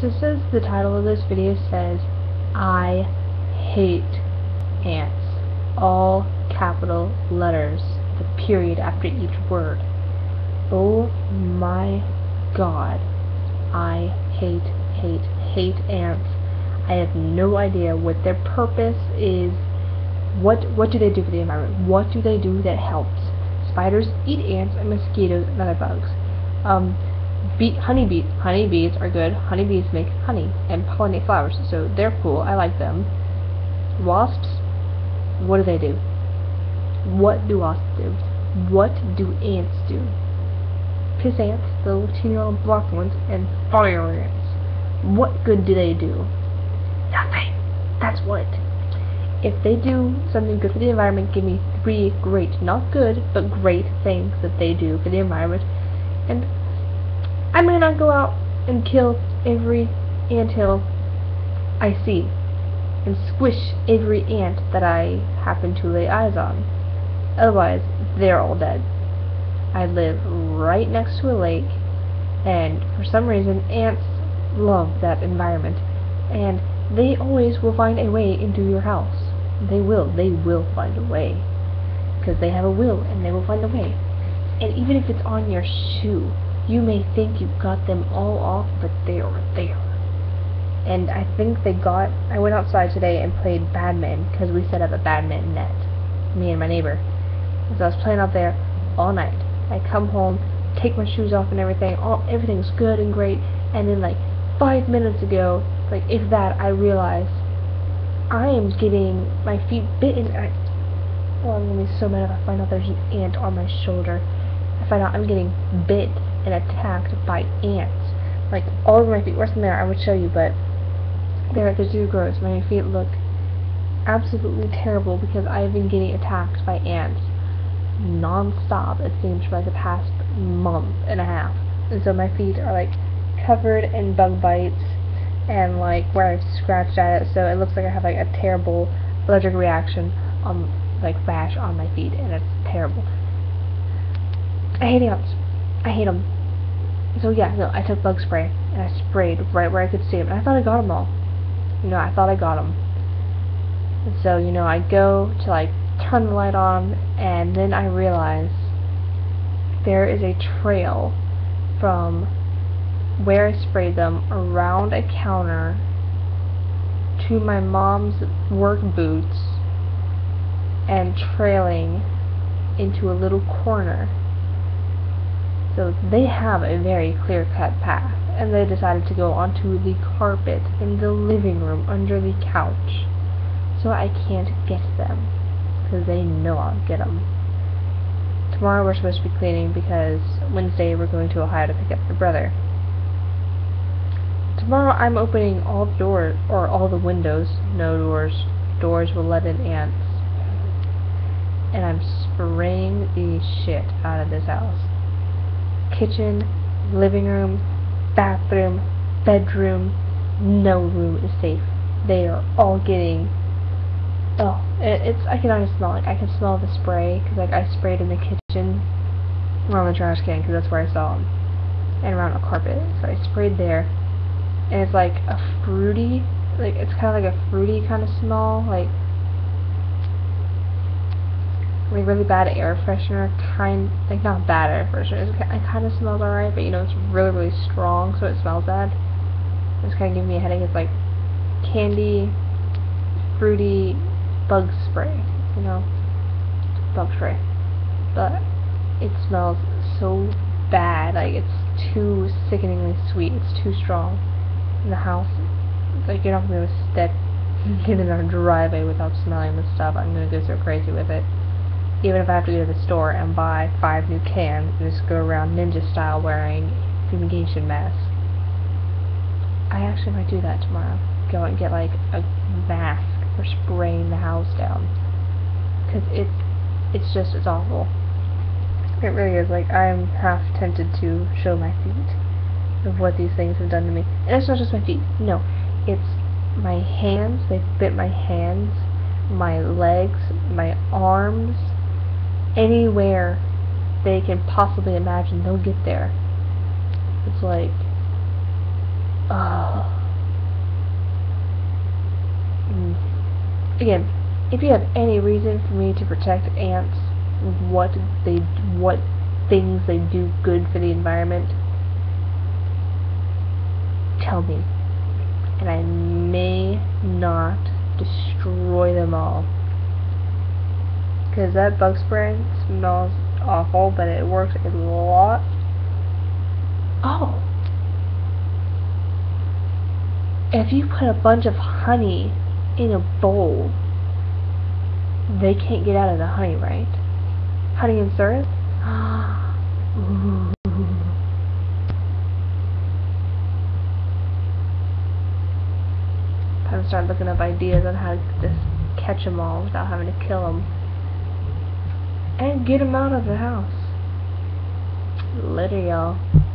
Just as the title of this video says, I hate ants. All capital letters, the period after each word. Oh my god. I hate, hate, hate ants. I have no idea what their purpose is. What what do they do for the environment? What do they do that helps? Spiders eat ants and mosquitoes and other bugs. Um, bee, honeybees, honeybees are good. Honeybees make honey and pollinate flowers, so they're cool. I like them. Wasps, what do they do? What do wasps do? What do ants do? Piss ants, the little teeny-little black ones, and fire ants. What good do they do? Nothing. That's what. If they do something good for the environment, give me three great, not good, but great things that they do for the environment, and I may not go out and kill every anthill I see and squish every ant that I happen to lay eyes on. Otherwise, they're all dead. I live right next to a lake, and for some reason, ants love that environment, and they always will find a way into your house. They will. They will find a way. Because they have a will, and they will find a way. And even if it's on your shoe, you may think you got them all off, but they are there. And I think they got, I went outside today and played badminton, because we set up a badminton net, me and my neighbor. So I was playing out there all night. I come home, take my shoes off and everything, all everything's good and great, and then like five minutes ago, like if that, I realize I am getting my feet bitten. I, oh, I'm gonna be so mad if I find out there's an ant on my shoulder. I find out I'm getting bit and attacked by ants. Like all over my feet. Worse than there, I would show you, but there, they're too gross. My feet look absolutely terrible because I've been getting attacked by ants non-stop, it seems, for like the past month and a half. And so my feet are like covered in bug bites and like where I've scratched at it, so it looks like I have like a terrible allergic reaction on like rash on my feet, and it's terrible. I hate ants. I hate them. So yeah, no, I took bug spray and I sprayed right where I could see them, and I thought I got them all. You know, I thought I got them. And so you know, I go to like turn the light on, and then I realize there is a trail from where I sprayed them around a counter to my mom's work boots and trailing into a little corner. So they have a very clear-cut path, and they decided to go onto the carpet in the living room under the couch, so I can't get them, because they know I'll get them. Tomorrow we're supposed to be cleaning because Wednesday we're going to Ohio to pick up my brother. Tomorrow I'm opening all the doors, or all the windows, no doors, doors will let in ants. And I'm spraying the shit out of this house. Kitchen, living room, bathroom, bedroom, no room is safe. They are all getting, oh, it, it's, I can already smell it. I can smell the spray, because like I sprayed in the kitchen, around the trash can, because that's where I saw them, and around a carpet. So I sprayed there and it's like a fruity, like it's kind of like a fruity kind of smell, like like really bad air freshener kind, like not bad air freshener. It's, it kind of smells alright, but you know it's really really strong, so it smells bad. It's kind of giving me a headache. It's like candy, fruity, bug spray, you know, bug spray, but it smells so bad. Like it's too sickeningly sweet. It's too strong in the house. It's Like, you're not to be able to step, get in our driveway without smelling the stuff. I'm to go so crazy with it. Even if I have to go to the store and buy five new cans and just go around ninja style wearing fumigation masks. I actually might do that tomorrow. Go and get, like, a mask for spraying the house down. Because it's, it's just, it's awful. It really is. Like, I'm half tempted to show my feet of what these things have done to me. And it's not just my feet. No. It's my hands. They've bit my hands, my legs, my arms anywhere they can possibly imagine, they'll get there. It's like, uh, again, if you have any reason for me to protect ants, what they, what things they do good for the environment, tell me, and I may not destroy them all. Because that bug spray smells awful, but it works a lot. Oh! If you put a bunch of honey in a bowl, they can't get out of the honey, right? Honey and syrup? Ooh. Time to start looking up ideas on how to just catch them all without having to kill them. And get him out of the house. Later, y'all.